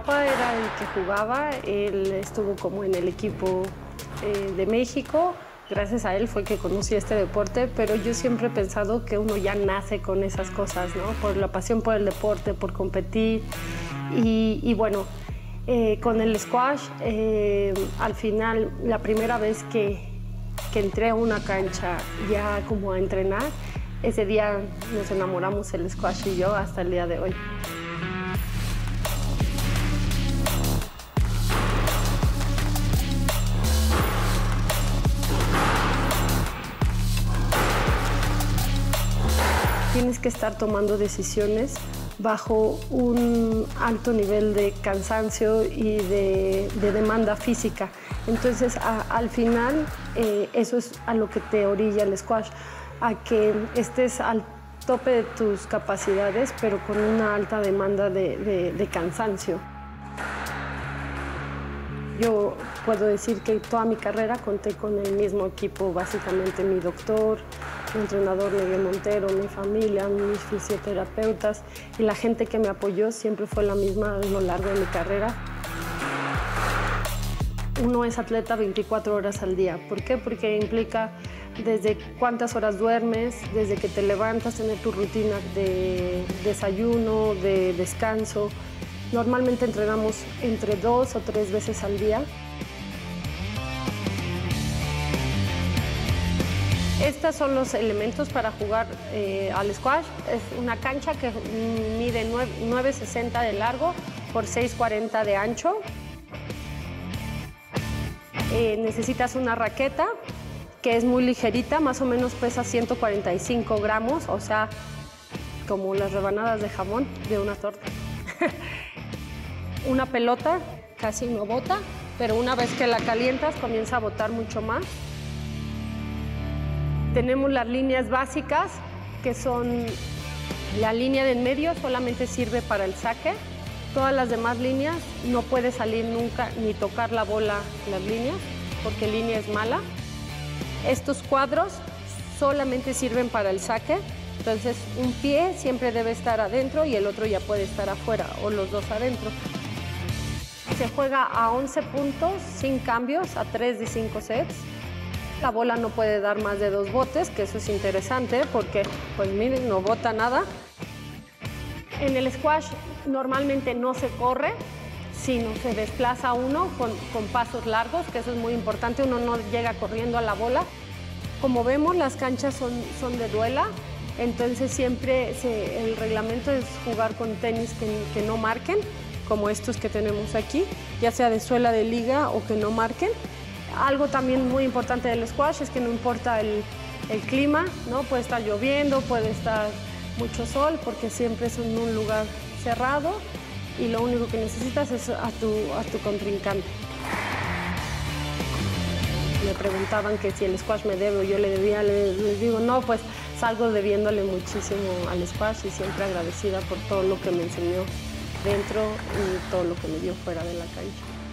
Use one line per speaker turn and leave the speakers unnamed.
papá era el que jugaba, él estuvo como en el equipo eh, de México, gracias a él fue que conocí este deporte, pero yo siempre he pensado que uno ya nace con esas cosas, ¿no? Por la pasión por el deporte, por competir. Y, bueno, eh, con el squash, eh, al final, la primera vez que, que entré a una cancha ya como a entrenar, ese día nos enamoramos el squash y yo hasta el día de hoy. Tienes que estar tomando decisiones bajo un alto nivel de cansancio y de, demanda física. Entonces, al final, eh, eso es a lo que te orilla el squash, a que estés al tope de tus capacidades, pero con una alta demanda de cansancio. Yo puedo decir que toda mi carrera conté con el mismo equipo, básicamente mi doctor, mi entrenador Miguel Montero, mi familia, mis fisioterapeutas y la gente que me apoyó siempre fue la misma a lo largo de mi carrera. Uno es atleta 24 horas al día. ¿Por qué? Porque implica desde cuántas horas duermes, desde que te levantas, tener tu rutina de desayuno, de descanso. Normalmente entrenamos entre dos o tres veces al día. Estos son los elementos para jugar eh, al squash. Es una cancha que mide 9,60 de largo por 6,40 de ancho. Eh, necesitas una raqueta que es muy ligerita, más o menos pesa 145 gramos, o sea, como las rebanadas de jamón de una torta. una pelota casi no bota, pero una vez que la calientas comienza a botar mucho más. Tenemos las líneas básicas, que son la línea de en medio solamente sirve para el saque. Todas las demás líneas no puede salir nunca ni tocar la bola las líneas, porque línea es mala. Estos cuadros solamente sirven para el saque, entonces un pie siempre debe estar adentro y el otro ya puede estar afuera o los dos adentro. Se juega a 11 puntos sin cambios, a 3 de 5 sets. La bola no puede dar más de dos botes, que eso es interesante porque, pues miren, no bota nada. En el squash normalmente no se corre, sino se desplaza uno con, pasos largos, que eso es muy importante, uno no llega corriendo a la bola. Como vemos, las canchas son, son de duela, entonces siempre el reglamento es jugar con tenis que, que no marquen, como estos que tenemos aquí, ya sea de suela de liga o que no marquen. Algo también muy importante del squash es que no importa el, clima, ¿no? Puede estar lloviendo, puede estar mucho sol, porque siempre es en un lugar cerrado y lo único que necesitas es a tu, contrincante. Me preguntaban que si el squash me debe yo le debía, les, digo, no, pues salgo debiéndole muchísimo al squash y siempre agradecida por todo lo que me enseñó dentro y todo lo que me dio fuera de la cancha.